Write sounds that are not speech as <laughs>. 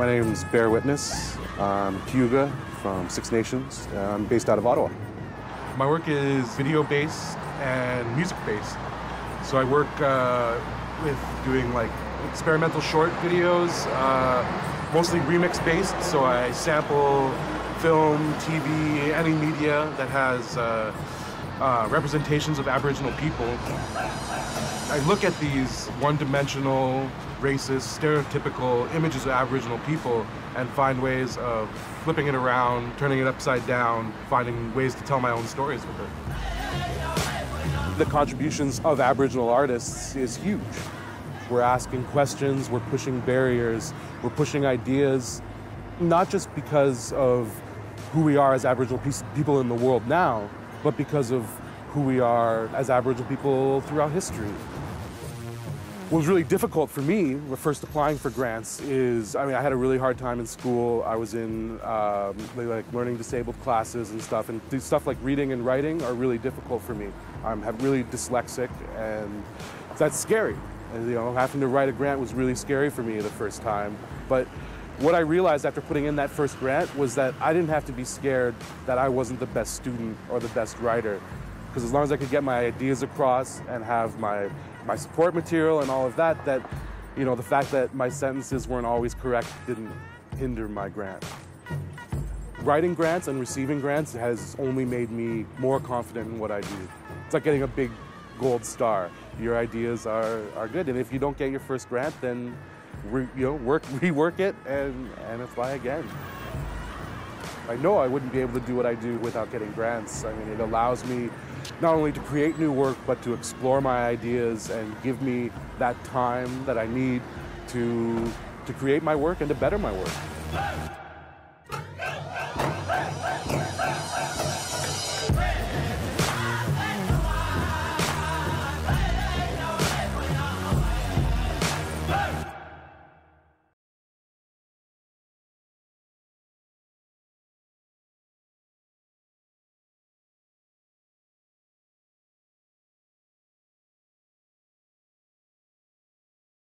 My name is Bear Witness. I'm Cayuga from Six Nations. I'm based out of Ottawa. My work is video based and music based. So I work uh, with doing like experimental short videos, uh, mostly remix based. So I sample film, TV, any media that has uh, uh, representations of Aboriginal people. I look at these one-dimensional, racist, stereotypical images of Aboriginal people and find ways of flipping it around, turning it upside down, finding ways to tell my own stories with it. The contributions of Aboriginal artists is huge. We're asking questions, we're pushing barriers, we're pushing ideas, not just because of who we are as Aboriginal people in the world now, but because of who we are as Aboriginal people throughout history. What was really difficult for me first applying for grants is, I mean, I had a really hard time in school. I was in um, like learning disabled classes and stuff, and stuff like reading and writing are really difficult for me. I'm really dyslexic, and that's scary. And, you know, having to write a grant was really scary for me the first time. But what I realized after putting in that first grant was that I didn't have to be scared that I wasn't the best student or the best writer. Because as long as I could get my ideas across and have my, my support material and all of that, that, you know, the fact that my sentences weren't always correct didn't hinder my grant. Writing grants and receiving grants has only made me more confident in what I do. It's like getting a big gold star. Your ideas are, are good. And if you don't get your first grant, then re, you know, work, <laughs> rework it, and, and apply again. I know I wouldn't be able to do what I do without getting grants. I mean, it allows me not only to create new work, but to explore my ideas and give me that time that I need to, to create my work and to better my work.